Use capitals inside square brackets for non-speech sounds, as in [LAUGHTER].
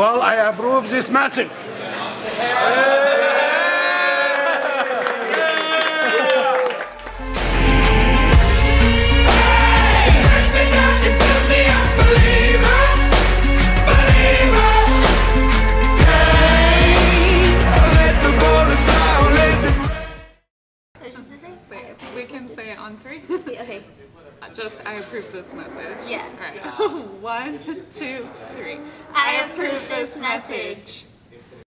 Well, I approve this message. So she's to say? Say it. We can say it on three. [LAUGHS] Okay. Just, I approve this message. Yeah. All right. [LAUGHS] One, [LAUGHS] two, three. I approve this message.